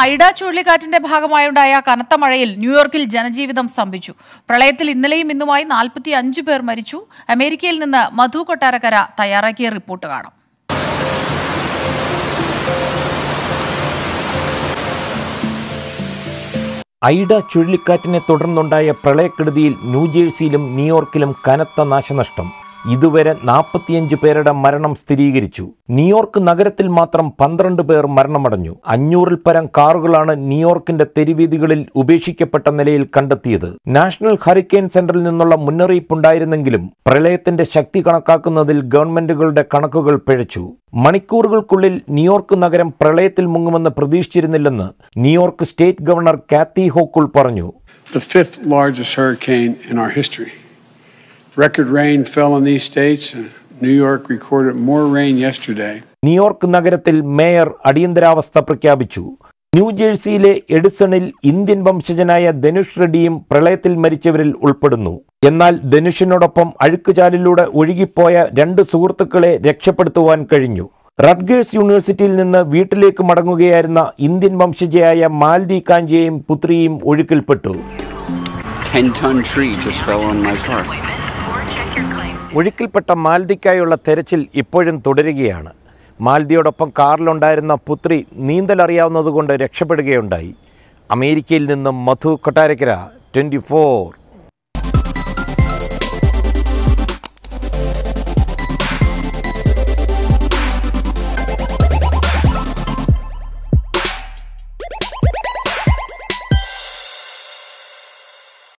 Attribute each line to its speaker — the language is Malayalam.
Speaker 1: ഐഡ ചുഴലിക്കാറ്റിന്റെ ഭാഗമായുണ്ടായ കനത്ത മഴയിൽ ന്യൂയോർക്കിൽ ജനജീവിതം സ്തംഭിച്ചു. പ്രളയത്തിൽ ഇന്നലെയും ഇന്നുമായി നാൽപ്പത്തി അഞ്ച് പേർ മരിച്ചു. അമേരിക്കയിൽ നിന്ന് മധു കൊട്ടാരക്കര തയ്യാറാക്കിയ റിപ്പോർട്ട് കാണാം.
Speaker 2: ഐഡ ചുഴലിക്കാറ്റിനെ തുടർന്നുണ്ടായ പ്രളയക്കെടുതിയിൽ ന്യൂജേഴ്സിയിലും ന്യൂയോർക്കിലും കനത്ത നാശനഷ്ടം. ഇതുവരെ നാൽപ്പത്തിയഞ്ച് പേരുടെ മരണം സ്ഥിരീകരിച്ചു. ന്യൂയോർക്ക് നഗരത്തിൽ മാത്രം പന്ത്രണ്ട് പേർ മരണമടഞ്ഞു. അഞ്ഞൂറിൽ പരം കാറുകളാണ് ന്യൂയോർക്കിന്റെ തെരുവീതികളിൽ ഉപേക്ഷിക്കപ്പെട്ട നിലയിൽ കണ്ടെത്തിയത്. നാഷണൽ ഹറിക്കെയിൻ സെന്ററിൽ നിന്നുള്ള മുന്നറിയിപ്പുണ്ടായിരുന്നെങ്കിലും പ്രളയത്തിന്റെ ശക്തി കണക്കാക്കുന്നതിൽ ഗവൺമെന്റുകളുടെ കണക്കുകൾ പിഴച്ചു. മണിക്കൂറുകൾക്കുള്ളിൽ ന്യൂയോർക്ക് നഗരം പ്രളയത്തിൽ മുങ്ങുമെന്ന് പ്രതീക്ഷിച്ചിരുന്നില്ലെന്ന് New York state governor Kathy Hochul പറഞ്ഞു.
Speaker 3: The fifth largest hurricane in our history. Record rain fell in these states. New York recorded more rain yesterday.
Speaker 2: New York നഗരത്തിൽ മേയർ അടിയന്തരാവസ്ഥ പ്രഖ്യാപിച്ചു ന്യൂജേഴ്സിയിലെ എഡിസണിൽ ഇന്ത്യൻ വംശജനായ ധനുഷ് റെഡ്ഡിയും പ്രളയത്തിൽ മരിച്ചവരിൽ ഉൾപ്പെടുന്നു എന്നാൽ ധനുഷിനോടൊപ്പം അഴുക്കുചാലിലൂടെ ഒഴുകിപ്പോയ രണ്ട് സുഹൃത്തുക്കളെ രക്ഷപ്പെടുത്തുവാൻ കഴിഞ്ഞു റഡ്ഗേഴ്സ് യൂണിവേഴ്സിറ്റിയിൽ നിന്ന് വീട്ടിലേക്ക് മടങ്ങുകയായിരുന്ന ഇന്ത്യൻ വംശജയായ മാൽദി കാഞ്ചിയെയും പുത്രിയും ഒഴുക്കിൽപ്പെട്ടു
Speaker 4: 10 ton tree just fell on my car.
Speaker 2: ഒഴുക്കിൽപ്പെട്ട മാൽദിക്കായുള്ള തെരച്ചിൽ ഇപ്പോഴും തുടരുകയാണ്. മാൽദിയോടൊപ്പം കാറിലുണ്ടായിരുന്ന പുത്രി നീന്തലറിയാവുന്നതുകൊണ്ട് രക്ഷപ്പെടുകയുണ്ടായി. അമേരിക്കയിൽ നിന്നും മധു കൊട്ടാരക്കര ട്വന്റി